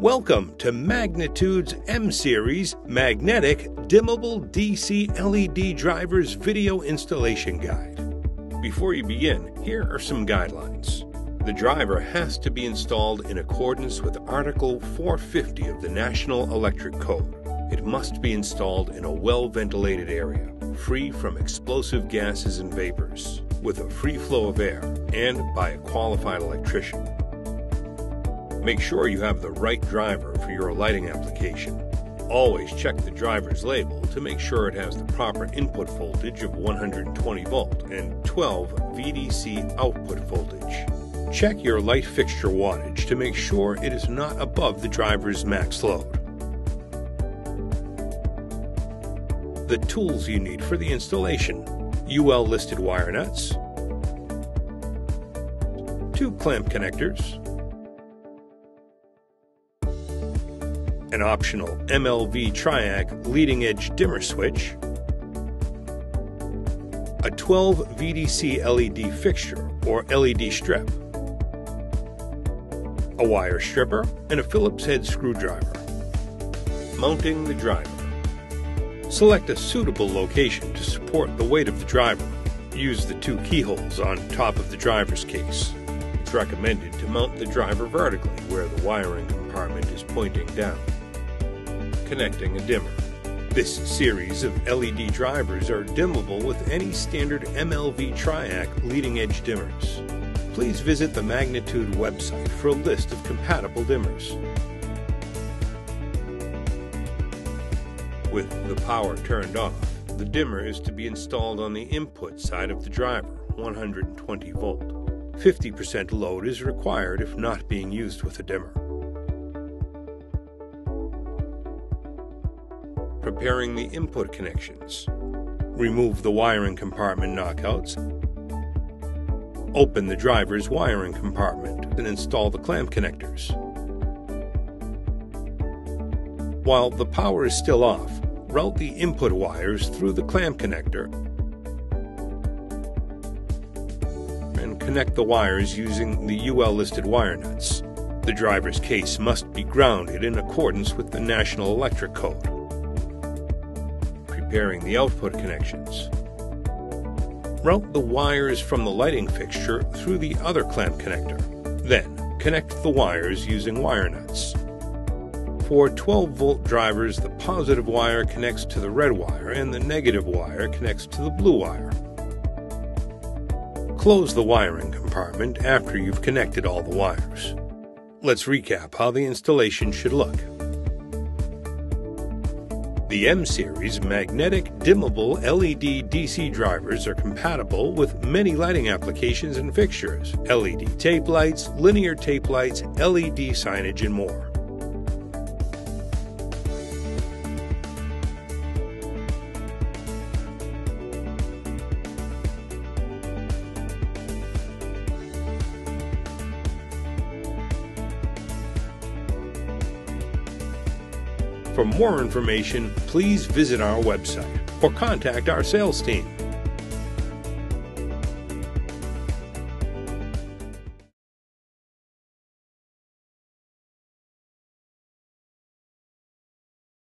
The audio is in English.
Welcome to Magnitude's M Series Magnetic Dimmable DC LED Drivers Video Installation Guide. Before you begin, here are some guidelines. The driver has to be installed in accordance with Article 450 of the National Electric Code. It must be installed in a well ventilated area, free from explosive gases and vapors, with a free flow of air, and by a qualified electrician. Make sure you have the right driver for your lighting application. Always check the driver's label to make sure it has the proper input voltage of 120 volt and 12 VDC output voltage. Check your light fixture wattage to make sure it is not above the driver's max load. The tools you need for the installation UL listed wire nuts, two clamp connectors, an optional MLV Triac leading edge dimmer switch, a 12 VDC LED fixture or LED strip, a wire stripper, and a Phillips head screwdriver. Mounting the driver. Select a suitable location to support the weight of the driver. Use the two keyholes on top of the driver's case. It's recommended to mount the driver vertically where the wiring compartment is pointing down connecting a dimmer. This series of LED drivers are dimmable with any standard MLV Triac leading edge dimmers. Please visit the Magnitude website for a list of compatible dimmers. With the power turned off, the dimmer is to be installed on the input side of the driver, 120 volt. 50% load is required if not being used with a dimmer. Preparing the input connections. Remove the wiring compartment knockouts. Open the driver's wiring compartment and install the clamp connectors. While the power is still off, route the input wires through the clamp connector and connect the wires using the UL listed wire nuts. The driver's case must be grounded in accordance with the National Electric Code preparing the output connections. Route the wires from the lighting fixture through the other clamp connector. Then, connect the wires using wire nuts. For 12 volt drivers, the positive wire connects to the red wire and the negative wire connects to the blue wire. Close the wiring compartment after you've connected all the wires. Let's recap how the installation should look. The M Series magnetic dimmable LED DC drivers are compatible with many lighting applications and fixtures, LED tape lights, linear tape lights, LED signage, and more. For more information, please visit our website or contact our sales team.